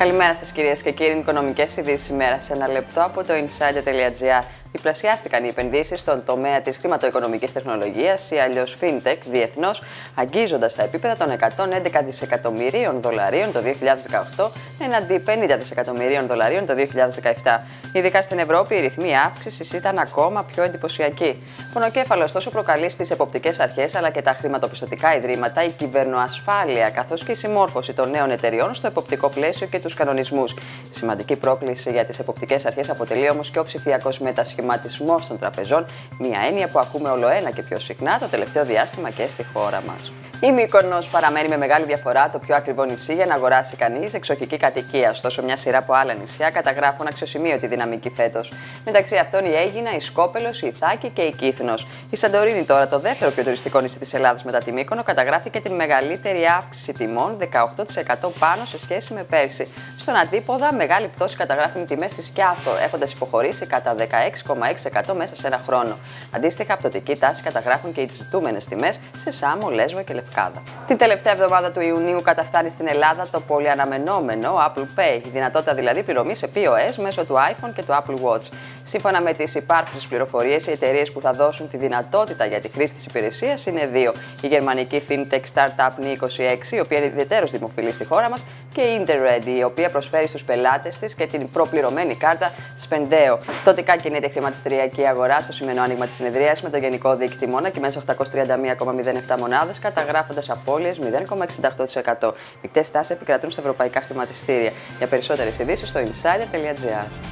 Καλημέρα σας, κυρίες και κύριοι. Οικονομικές ειδήσεις σήμερα σε ένα λεπτό από το insider.gr. Διπλασιάστηκαν οι επενδύσεις στον τομέα της χρηματοοικονομικής τεχνολογίας ή αλλιώς fintech διεθνώς, αγγίζοντας τα επίπεδα των 111 δισεκατομμυρίων δολαρίων το 2018 εναντί 50 δισεκατομμυρίων δολαρίων το 2017. Ειδικά στην Ευρώπη, η ρυθμή αύξησης ήταν ακόμα πιο εντυπωσιακή. Πονοκέφαλος τόσο προκαλεί στις εποπτικές αρχές αλλά και τα χρηματοπιστωτικά ιδρύματα, η κυβερνοασφάλεια καθώς και η συμμόρφωση των νέων εταιριών στο εποπτικό πλαίσιο και τους κανονισμούς. Σημαντική πρόκληση για τις εποπτικές αρχές αποτελεί όμως και ο ψηφιακός μετασχηματισμός σχηματισμός των τραπεζών, μια έννοια που ακούμε όλο ένα και πιο συχνά το τελευταίο διάστημα και στη χώρα μας. Η Μύκονος παραμένει με μεγάλη διαφορά το πιο ακριβό νησί για να αγοράσει κανείς εξοχική κατοικία. Ωστόσο, μια σειρά από άλλα νησιά καταγράφουν αξιοσημείωτη δυναμική φέτος. Μεταξύ αυτών η Έγινα, η Σκόπελος, η Ιθάκη και η Κύθνος. Η Σαντορίνη, τώρα το δεύτερο πιο τουριστικό νησί της Ελλάδα μετά τη Μύκονο, καταγράφηκε την μεγαλύτερη αύξηση τιμών 18% πάνω σε σχέση με πέρσι. Στον αντίποδα, μεγάλη πτώση καταγράφουν τιμές στη Σκιάθο, έχοντας υποχωρήσει κατά 16,6% μέσα σε ένα χρόνο. Αντίστοιχα, πτωτική τάση καταγράφουν και οι ζητούμενες τιμές σε Σάμο, Λέσβο και Λευκάδα. Την τελευταία εβδομάδα του Ιουνίου καταφτάνει στην Ελλάδα το πολυαναμενόμενο Apple Pay, η δυνατότητα δηλαδή πληρωμής σε POS μέσω του iPhone και του Apple Watch. Σύμφωνα με τις υπάρχουσες πληροφορίες, οι εταιρείες που θα δώσουν τη δυνατότητα για τη χρήση της υπηρεσίας είναι δύο. Η γερμανική fintech startup Ni26, η οποία είναι ιδιαίτερω δημοφιλής στη χώρα μας, και η Interred, η οποία προσφέρει στους πελάτες της και την προπληρωμένη κάρτα Spendeo. Τότικα κινείται η χρηματιστηριακή αγορά στο σημερινό άνοιγμα της συνεδρία με το γενικό δίκτυο κειμένο 831,07 μονάδες, καταγράφοντας απώλειες 0,68%. Μικτέ τάσεις επικρατούν στα ευρωπαϊκά χρηματιστήρια. Για περισσότερες ειδήσεις στο insider.gr.